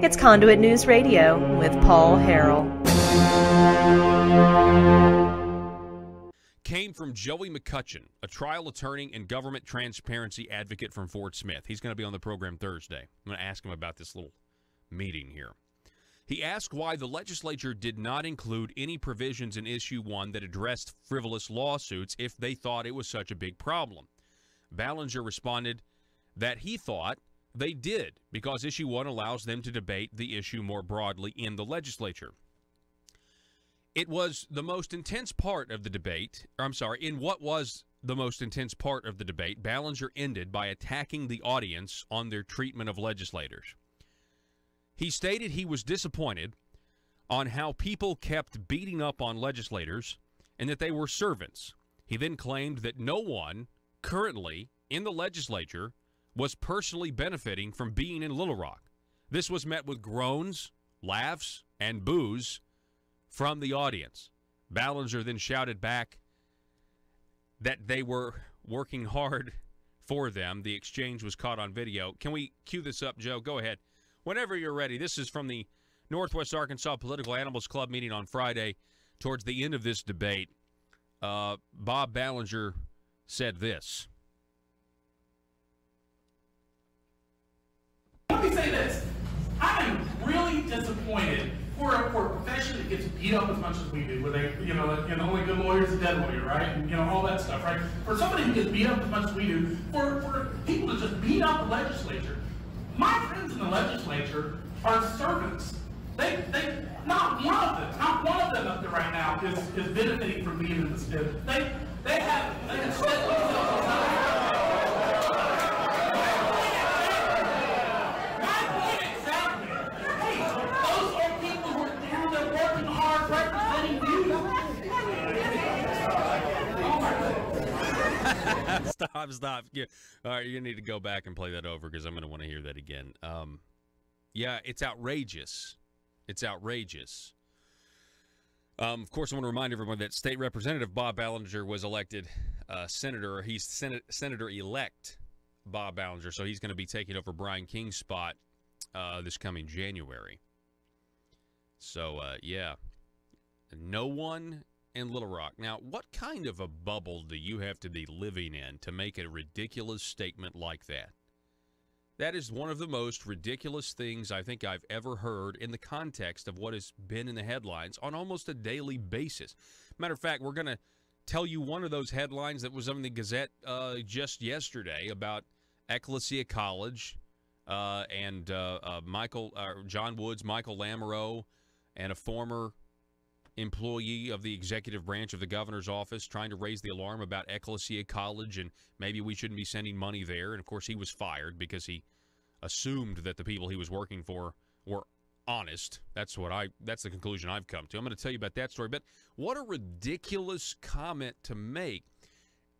It's Conduit News Radio with Paul Harrell. Came from Joey McCutchen, a trial attorney and government transparency advocate from Fort Smith. He's going to be on the program Thursday. I'm going to ask him about this little meeting here. He asked why the legislature did not include any provisions in Issue 1 that addressed frivolous lawsuits if they thought it was such a big problem. Ballinger responded that he thought they did because Issue 1 allows them to debate the issue more broadly in the legislature. It was the most intense part of the debate, I'm sorry, in what was the most intense part of the debate, Ballinger ended by attacking the audience on their treatment of legislators. He stated he was disappointed on how people kept beating up on legislators and that they were servants. He then claimed that no one currently in the legislature was personally benefiting from being in Little Rock. This was met with groans, laughs, and boos from the audience. Ballinger then shouted back that they were working hard for them. The exchange was caught on video. Can we cue this up, Joe? Go ahead. Whenever you're ready. This is from the Northwest Arkansas Political Animals Club meeting on Friday. Towards the end of this debate, uh, Bob Ballinger said this. Let me say this. I am really disappointed for a, for profession that gets beat up as much as we do, where they, you know, you know, only good lawyers a dead lawyer, right? And, you know, all that stuff, right? For somebody who gets beat up as much as we do, for, for people to just beat up the legislature. My friends in the legislature are servants. They, they, not one of them, not one of them up there right now is, is benefiting from being in this. They, they have, they have set themselves My point exactly. Hey, those are people who are down there working hard, representing you. Oh my stop, stop. Yeah. All right, you need to go back and play that over because I'm going to want to hear that again. Um, yeah, it's outrageous. It's outrageous. Um, of course, I want to remind everyone that State Representative Bob Ballinger was elected uh, senator. He's Senate, Senator elect Bob Ballinger, so he's going to be taking over Bryan King's spot uh, this coming January. So, uh, yeah, no one Little Rock. Now, what kind of a bubble do you have to be living in to make a ridiculous statement like that? That is one of the most ridiculous things I think I've ever heard in the context of what has been in the headlines on almost a daily basis. Matter of fact, we're going to tell you one of those headlines that was on the Gazette uh, just yesterday about Ecclesia College uh, and uh, uh Michael uh, Jon Woods, Michael Lamoureux, and a former employee of the executive branch of the governor's office trying to raise the alarm about Ecclesia College and maybe we shouldn't be sending money there. And of course, he was fired because he assumed that the people he was working for were honest. That's what I that's the conclusion I've come to. I'm going to tell you about that story, but what a ridiculous comment to make.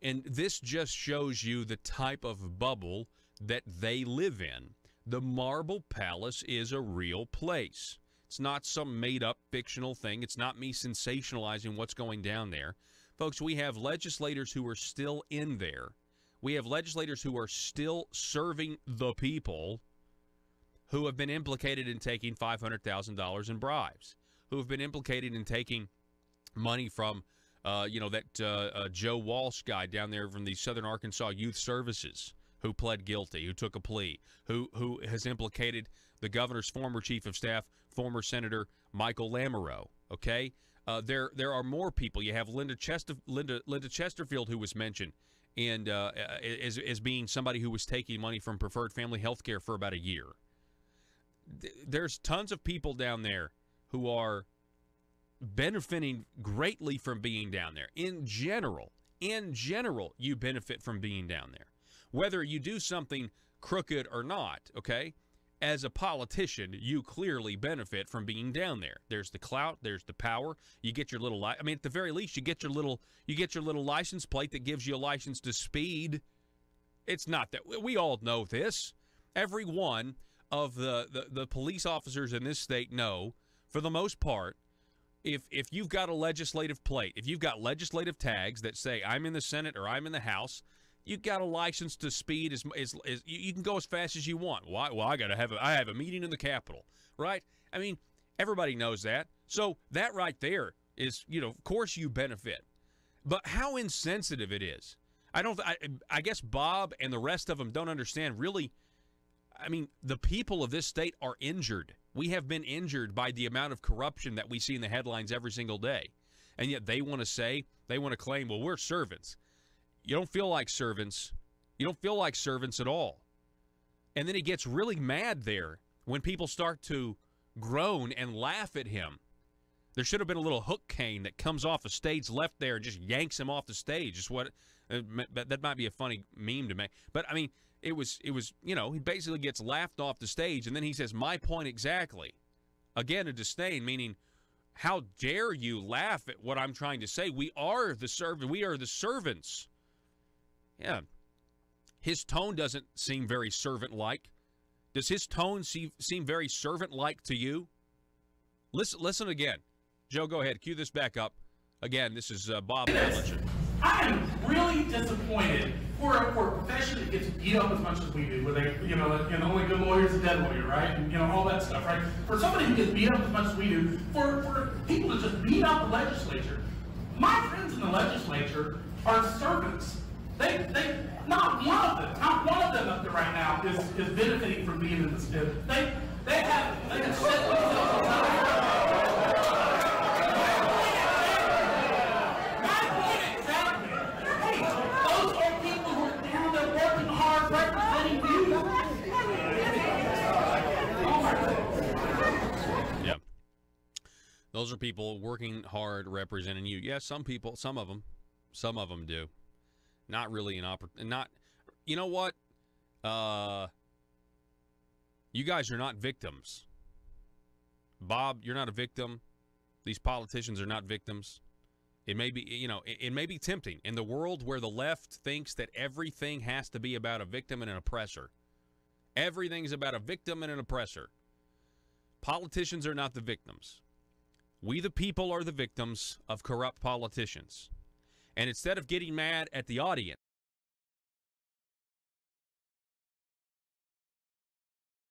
And this just shows you the type of bubble that they live in. The Marble Palace is a real place. It's not some made up fictional thing. It's not me sensationalizing what's going down there. Folks, we have legislators who are still in there. We have legislators who are still serving the people who have been implicated in taking $500,000 in bribes, who have been implicated in taking money from, uh, you know, that uh, uh, Joe Walsh guy down there from the Southern Arkansas Youth Services who pled guilty, who took a plea, who who has implicated the governor's former chief of staff, former Senator Michael Lamoureux. Okay, uh, there there are more people. You have Linda Chester, Linda Linda Chesterfield, who was mentioned, and uh, as as being somebody who was taking money from Preferred Family Health Care for about a year. There's tons of people down there who are benefiting greatly from being down there. In general, in general, you benefit from being down there whether you do something crooked or not, okay? As a politician, you clearly benefit from being down there. There's the clout, there's the power. You get your little li- I mean at the very least you get your little you get your little license plate that gives you a license to speed. It's not that we all know this. Every one of the, the, the police officers in this state know, for the most part, if if you've got a legislative plate, if you've got legislative tags that say I'm in the Senate or I'm in the House, you got a license to speed as, as, as you, can go as fast as you want. Why? Well, I got to have a, I have a meeting in the Capitol, right? I mean, everybody knows that. So that right there is, you know, of course you benefit. But how insensitive it is. I don't I, I guess Bob and the rest of them don't understand really I mean, the people of this state are injured. We have been injured by the amount of corruption that we see in the headlines every single day. And yet they want to say, they want to claim, well, we're servants. You don't feel like servants. You don't feel like servants at all. And then he gets really mad there when people start to groan and laugh at him. There should have been a little hook cane that comes off the stage left there and just yanks him off the stage. Is what uh, that might be a funny meme to make. But I mean, it was it was you know he basically gets laughed off the stage and then he says my point exactly again a disdain meaning how dare you laugh at what i'm trying to say we are the servant we are the servants yeah his tone doesn't seem very servant like does his tone seem, seem very servant like to you listen listen again joe go ahead cue this back up again this is uh, bob I am really disappointed for a, for a profession that gets beat up as much as we do, where they, you know, you know, only good lawyer is a dead lawyer, right? And, you know, all that stuff, right? For somebody who gets beat up as much as we do, for, for people to just beat up the legislature. My friends in the legislature are servants. They, they, not one of them, not one of them up there right now is, is benefiting from being in this. They, they have, they have set themselves Those are people working hard representing you. Yes, yeah, some people, some of them, some of them do. Not really an opportunity. Not, you know what? Uh, you guys are not victims. Bob, you're not a victim. These politicians are not victims. It may be, you know, it, it, may be tempting in the world where the left thinks that everything has to be about a victim and an oppressor. Everything's about a victim and an oppressor. Politicians are not the victims. We, the people, are the victims of corrupt politicians. And instead of getting mad at the audience,